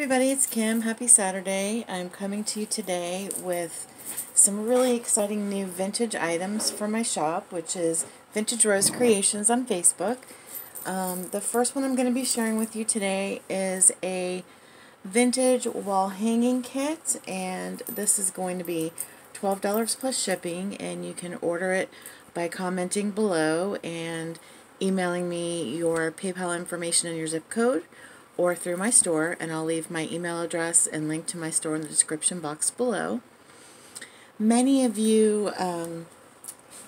everybody, it's Kim. Happy Saturday. I'm coming to you today with some really exciting new vintage items for my shop, which is Vintage Rose Creations on Facebook. Um, the first one I'm going to be sharing with you today is a vintage wall hanging kit, and this is going to be $12 plus shipping, and you can order it by commenting below and emailing me your PayPal information and your zip code or through my store, and I'll leave my email address and link to my store in the description box below. Many of you um,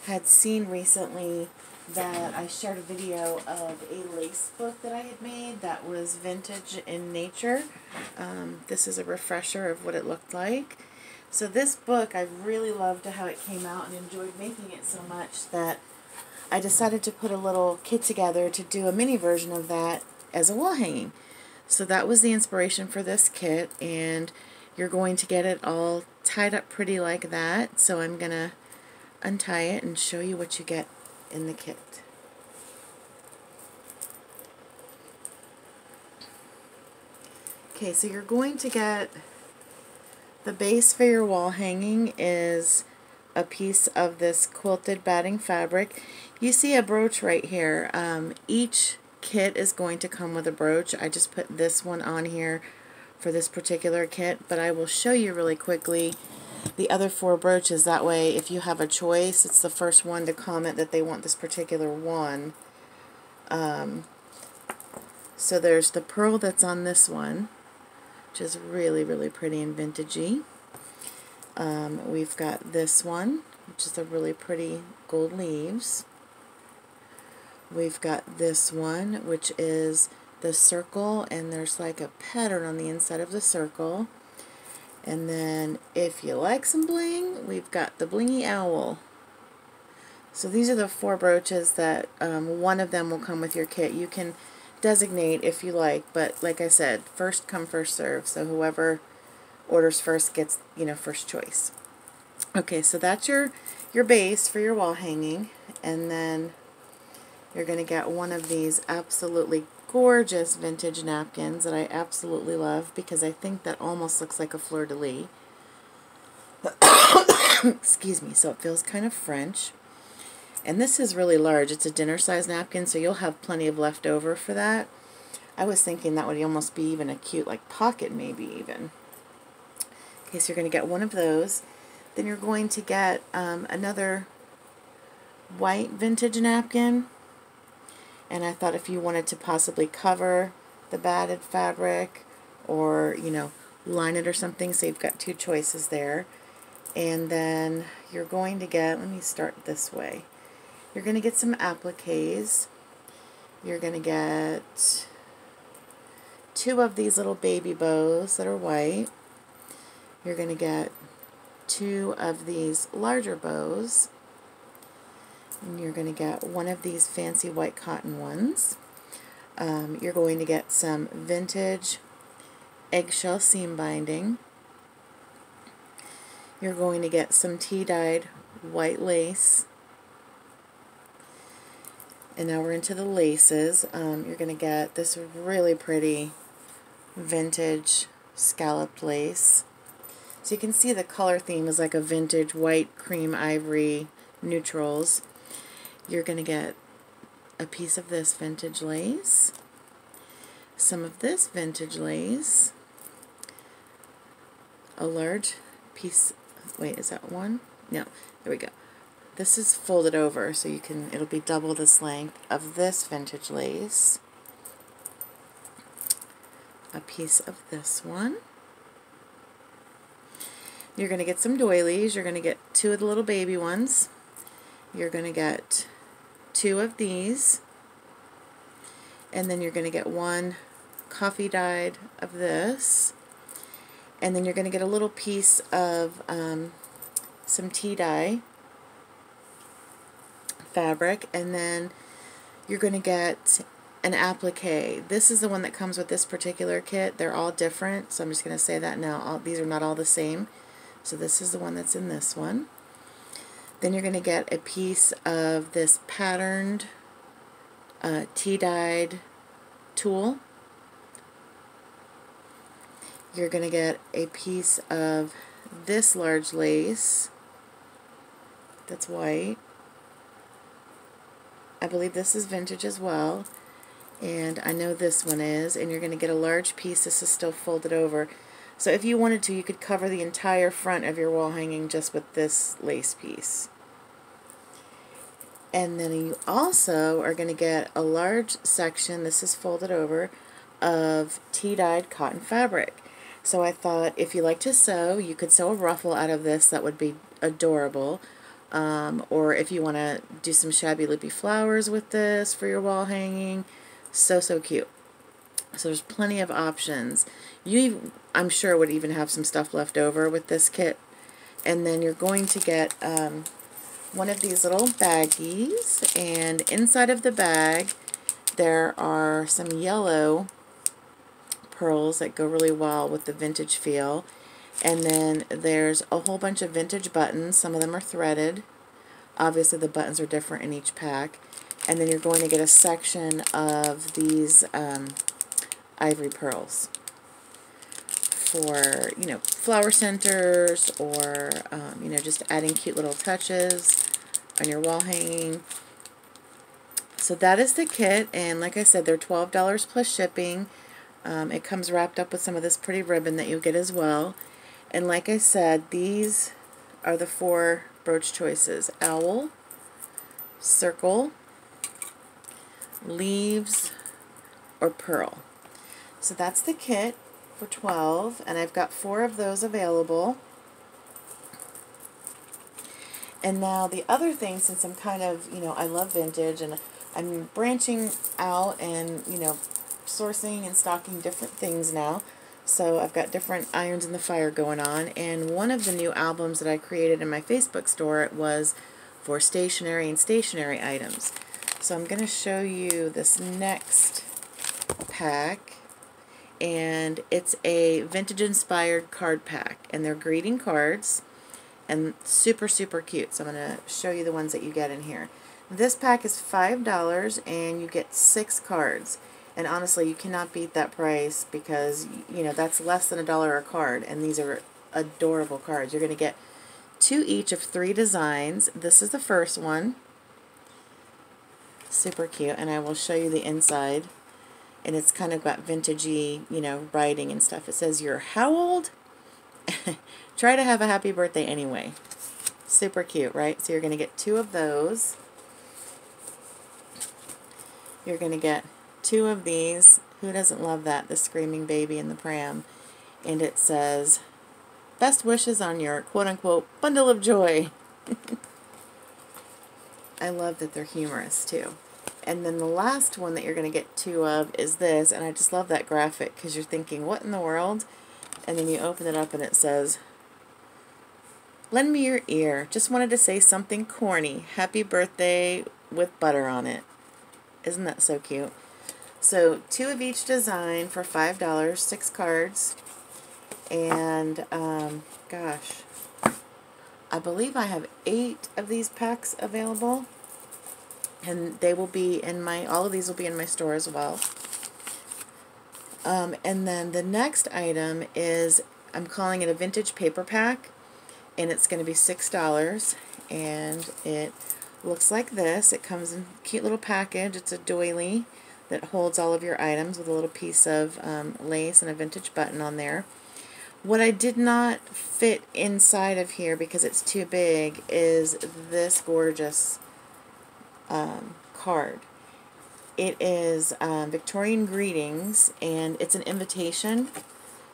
had seen recently that I shared a video of a lace book that I had made that was vintage in nature. Um, this is a refresher of what it looked like. So this book, I really loved how it came out and enjoyed making it so much that I decided to put a little kit together to do a mini version of that as a wall hanging. So that was the inspiration for this kit and you're going to get it all tied up pretty like that. So I'm going to untie it and show you what you get in the kit. Okay, so you're going to get the base for your wall hanging is a piece of this quilted batting fabric. You see a brooch right here. Um, each kit is going to come with a brooch. I just put this one on here for this particular kit, but I will show you really quickly the other four brooches. That way, if you have a choice, it's the first one to comment that they want this particular one. Um, so there's the pearl that's on this one, which is really, really pretty and vintagey. Um, we've got this one, which is a really pretty gold leaves. We've got this one, which is the circle, and there's like a pattern on the inside of the circle. And then, if you like some bling, we've got the blingy owl. So these are the four brooches that um, one of them will come with your kit. You can designate if you like, but like I said, first come, first serve. So whoever orders first gets, you know, first choice. Okay, so that's your, your base for your wall hanging. And then you're going to get one of these absolutely gorgeous vintage napkins that I absolutely love because I think that almost looks like a fleur-de-lis. Excuse me, so it feels kind of French. And this is really large. It's a dinner size napkin, so you'll have plenty of leftover for that. I was thinking that would almost be even a cute like pocket maybe even. Okay, so you're going to get one of those. Then you're going to get um, another white vintage napkin and I thought if you wanted to possibly cover the batted fabric or you know line it or something so you've got two choices there. And then you're going to get let me start this way. You're going to get some appliques. You're going to get two of these little baby bows that are white. You're going to get two of these larger bows and you're going to get one of these fancy white cotton ones. Um, you're going to get some vintage eggshell seam binding. You're going to get some tea-dyed white lace. And now we're into the laces. Um, you're going to get this really pretty vintage scalloped lace. So you can see the color theme is like a vintage white cream ivory neutrals you're going to get a piece of this vintage lace, some of this vintage lace, a large piece, wait, is that one? No, there we go. This is folded over, so you can, it'll be double this length of this vintage lace, a piece of this one. You're going to get some doilies. You're going to get two of the little baby ones. You're going to get two of these and then you're going to get one coffee dyed of this and then you're going to get a little piece of um, some tea dye fabric and then you're going to get an applique. This is the one that comes with this particular kit. They're all different, so I'm just going to say that now. All, these are not all the same. So this is the one that's in this one. Then you're going to get a piece of this patterned uh, tea-dyed tulle. you're going to get a piece of this large lace that's white. I believe this is vintage as well. And I know this one is. And you're going to get a large piece. This is still folded over. So if you wanted to, you could cover the entire front of your wall hanging just with this lace piece. And then you also are going to get a large section, this is folded over, of tea-dyed cotton fabric. So I thought if you like to sew, you could sew a ruffle out of this. That would be adorable. Um, or if you want to do some shabby loopy flowers with this for your wall hanging, so, so cute. So there's plenty of options. You, I'm sure, would even have some stuff left over with this kit. And then you're going to get um, one of these little baggies. And inside of the bag, there are some yellow pearls that go really well with the vintage feel. And then there's a whole bunch of vintage buttons. Some of them are threaded. Obviously the buttons are different in each pack. And then you're going to get a section of these um, ivory pearls for, you know, flower centers or, um, you know, just adding cute little touches on your wall hanging. So that is the kit, and like I said, they're $12 plus shipping. Um, it comes wrapped up with some of this pretty ribbon that you'll get as well. And like I said, these are the four brooch choices. Owl, circle, leaves, or pearl. So that's the kit for 12 and I've got four of those available. And now the other thing, since I'm kind of, you know, I love vintage and I'm branching out and, you know, sourcing and stocking different things now. So I've got different irons in the fire going on. And one of the new albums that I created in my Facebook store was for stationery and stationery items. So I'm going to show you this next pack. And it's a vintage inspired card pack. And they're greeting cards. And super, super cute. So I'm going to show you the ones that you get in here. This pack is $5 and you get six cards. And honestly, you cannot beat that price because, you know, that's less than a dollar a card. And these are adorable cards. You're going to get two each of three designs. This is the first one. Super cute. And I will show you the inside. And it's kind of got vintagey, you know, writing and stuff. It says, you're how old? Try to have a happy birthday anyway. Super cute, right? So you're going to get two of those. You're going to get two of these. Who doesn't love that? The screaming baby in the pram. And it says, best wishes on your quote-unquote bundle of joy. I love that they're humorous too. And then the last one that you're going to get two of is this. And I just love that graphic because you're thinking, what in the world? And then you open it up and it says, Lend me your ear. Just wanted to say something corny. Happy birthday with butter on it. Isn't that so cute? So two of each design for $5, six cards. And, um, gosh, I believe I have eight of these packs available. And they will be in my, all of these will be in my store as well. Um, and then the next item is, I'm calling it a vintage paper pack. And it's going to be $6. And it looks like this. It comes in a cute little package. It's a doily that holds all of your items with a little piece of um, lace and a vintage button on there. What I did not fit inside of here because it's too big is this gorgeous um, card. It is um, Victorian Greetings and it's an invitation.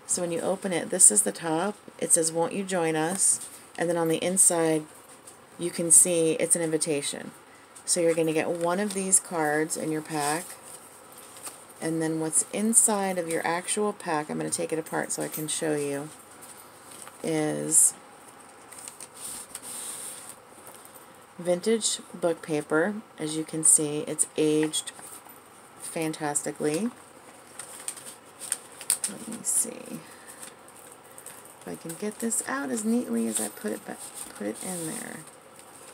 So when you open it, this is the top. It says, won't you join us? And then on the inside, you can see it's an invitation. So you're going to get one of these cards in your pack. And then what's inside of your actual pack, I'm going to take it apart so I can show you, is vintage book paper. As you can see, it's aged fantastically. Let me see if I can get this out as neatly as I put it back, put it in there.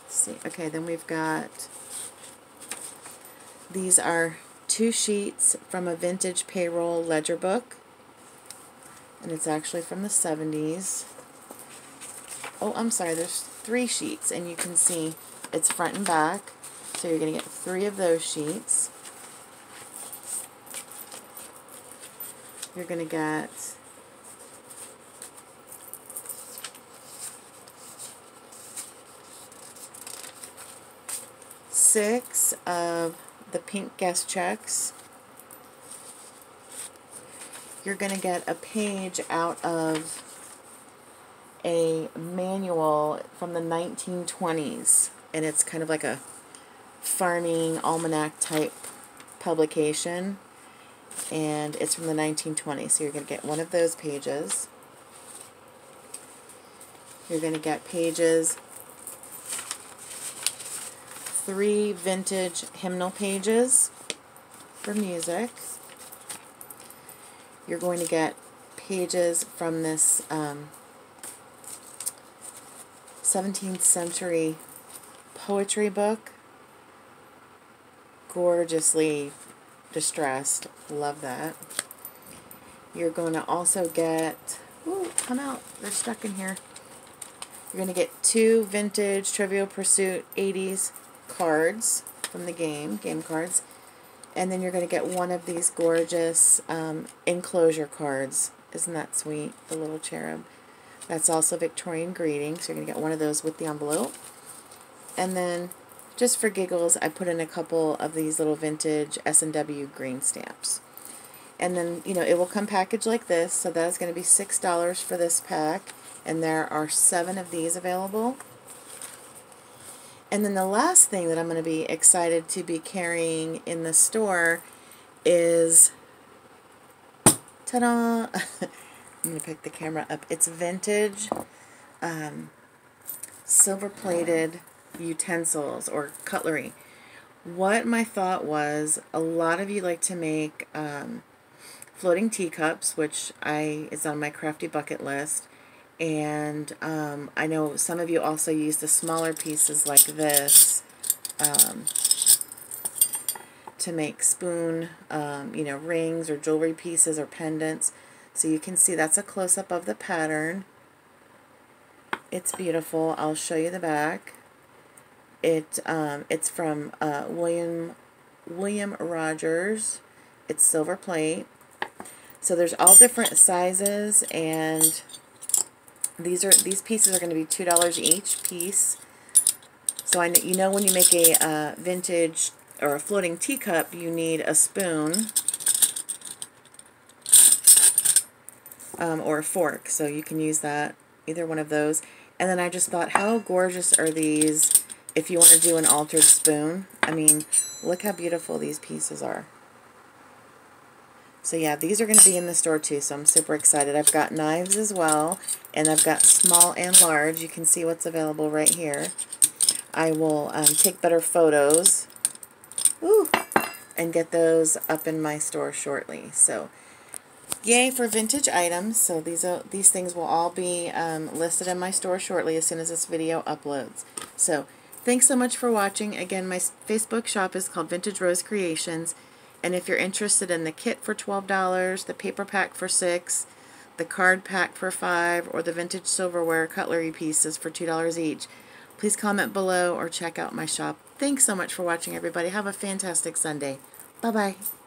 Let's see. Okay, then we've got these are two sheets from a vintage payroll ledger book. And it's actually from the 70s. Oh, I'm sorry, there's three sheets, and you can see it's front and back. So you're going to get three of those sheets. You're going to get six of the pink guest checks. You're going to get a page out of a manual from the 1920s, and it's kind of like a farming almanac type publication, and it's from the 1920s. So you're going to get one of those pages. You're going to get pages three vintage hymnal pages for music. You're going to get pages from this um, 17th century poetry book. Gorgeously distressed. Love that. You're going to also get, ooh, come out, they're stuck in here. You're going to get two vintage Trivial Pursuit 80s cards from the game, game cards. And then you're going to get one of these gorgeous um, enclosure cards. Isn't that sweet? The little cherub. That's also Victorian greeting, so you're going to get one of those with the envelope. And then, just for giggles, I put in a couple of these little vintage S&W green stamps. And then, you know, it will come packaged like this, so that is going to be $6 for this pack. And there are seven of these available. And then the last thing that I'm going to be excited to be carrying in the store is, ta-da, I'm going to pick the camera up. It's vintage um, silver-plated utensils or cutlery. What my thought was, a lot of you like to make um, floating teacups, which I is on my crafty bucket list. And um, I know some of you also use the smaller pieces like this um, to make spoon, um, you know, rings or jewelry pieces or pendants. So you can see that's a close-up of the pattern. It's beautiful. I'll show you the back. It um, It's from uh, William, William Rogers. It's silver plate. So there's all different sizes and these are these pieces are going to be two dollars each piece. So I you know when you make a uh, vintage or a floating teacup, you need a spoon um, or a fork. So you can use that either one of those. And then I just thought, how gorgeous are these if you want to do an altered spoon? I mean, look how beautiful these pieces are. So yeah, these are going to be in the store too, so I'm super excited. I've got knives as well, and I've got small and large. You can see what's available right here. I will um, take better photos Woo, and get those up in my store shortly. So yay for vintage items. So these are these things will all be um, listed in my store shortly as soon as this video uploads. So thanks so much for watching. Again, my Facebook shop is called Vintage Rose Creations. And if you're interested in the kit for $12, the paper pack for 6 the card pack for 5 or the vintage silverware cutlery pieces for $2 each, please comment below or check out my shop. Thanks so much for watching, everybody. Have a fantastic Sunday. Bye-bye.